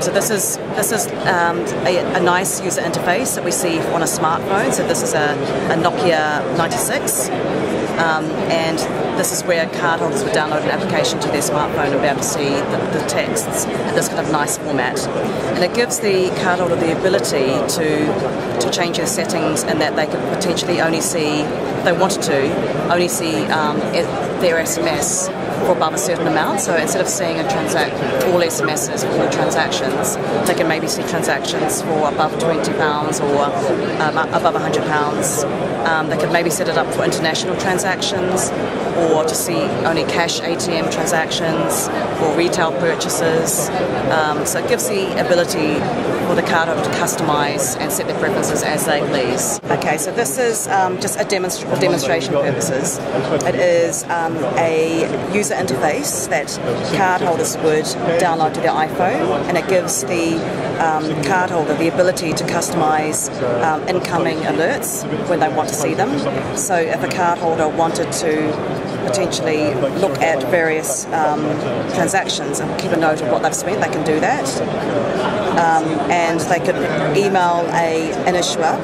So this is this is um, a, a, nice user interface that we see on a smartphone. So this is a, a Nokia 96, um, and this is where cardholders would download an application to their smartphone and be able to see the, the texts in this kind of nice format. And it gives the cardholder the ability to to change their settings and that they could potentially only see, if they wanted to, only see um, their SMS for above a certain amount. So instead of seeing a transact all SMSs for all transactions, they can maybe see transactions for above twenty pounds or um, above hundred pounds. Um, they could maybe set it up for international transactions or to see only cash ATM transactions or retail purchases. Um, so it gives the ability for the cardholder to customise and set their preferences as they please. Okay, so this is um, just a demonstra- for demonstration purposes. It is um, a user interface that cardholders would download to their iPhone, and it gives the um, cardholder the ability to customise um, incoming alerts when they want to see them. So if a cardholder wanted to potentially look at various um, transactions and keep a note of what they've spent, they can do that. Um, and they could email a, an issuer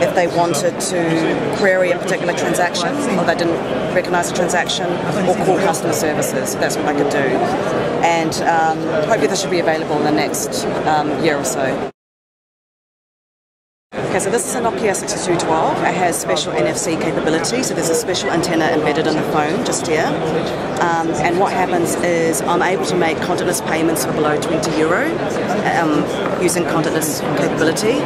if they wanted to query a particular transaction or they didn't recognise the transaction or call customer services. That's what they could do. And um, hopefully this should be available in the next um, year or so. Okay, so this is a Nokia 6212. It has special NFC capability, so there's a special antenna embedded in the phone just here. Um, and what happens is I'm able to make contactless payments for below 20 euro um, using contactless capability.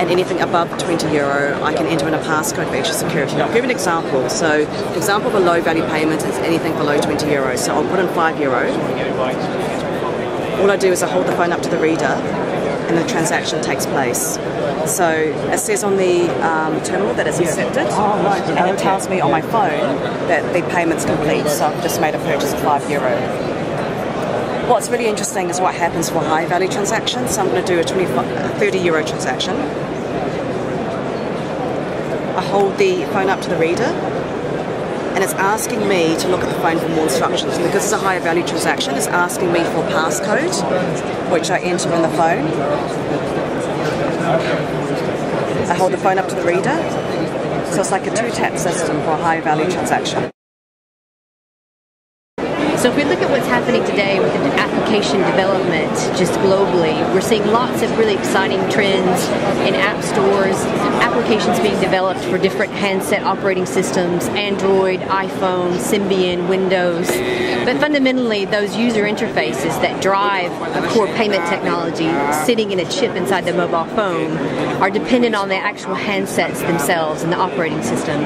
And anything above 20 euro, I can enter in a passcode for extra security. I'll give an example. So, example of a low value payment is anything below 20 euro. So, I'll put in 5 euro. All I do is I hold the phone up to the reader and the transaction takes place. So it says on the um, terminal that it's accepted, oh, right. and it tells me on my phone that the payment's complete. So I've just made a purchase of five euro. What's really interesting is what happens for high value transactions. So I'm going to do a 30 euro transaction. I hold the phone up to the reader and it's asking me to look at the phone for more instructions. And because it's a higher value transaction, it's asking me for a passcode, which I enter in the phone. I hold the phone up to the reader, so it's like a two-tap system for a high value transaction. So if we look at what's happening today with application development just globally, we're seeing lots of really exciting trends in app stores, applications being developed for different handset operating systems, Android, iPhone, Symbian, Windows. But fundamentally, those user interfaces that drive the core payment technology sitting in a chip inside the mobile phone are dependent on the actual handsets themselves and the operating system.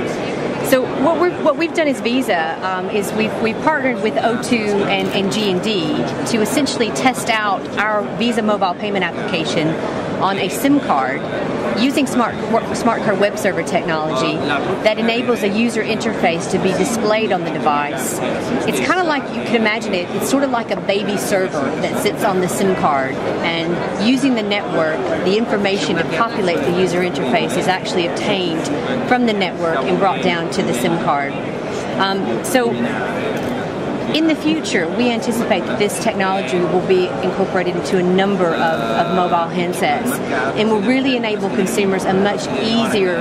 So what, we what we've done as Visa um, is we've, we've partnered with O2 and, and G&D to essentially test out our Visa mobile payment application on a SIM card using smart smart card web server technology that enables a user interface to be displayed on the device. It's kind of like you can imagine it. It's sort of like a baby server that sits on the SIM card, and using the network, the information to populate the user interface is actually obtained from the network and brought down to the SIM card. Um, so in the future, we anticipate that this technology will be incorporated into a number of, of mobile handsets and will really enable consumers a much easier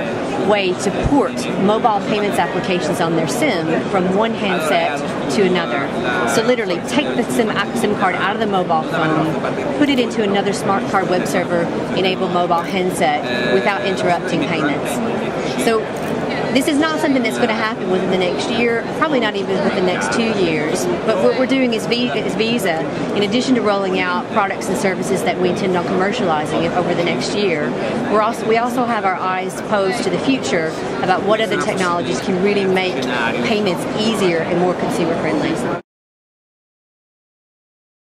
way to port mobile payments applications on their SIM from one handset to another. So literally take the SIM, SIM card out of the mobile phone, put it into another smart card web server enabled mobile handset without interrupting payments. So this is not something that's going to happen within the next year, probably not even within the next two years. But what we're doing is, Visa, in addition to rolling out products and services that we intend on commercializing over the next year, we're also we also have our eyes posed to the future about what other technologies can really make payments easier and more consumer friendly.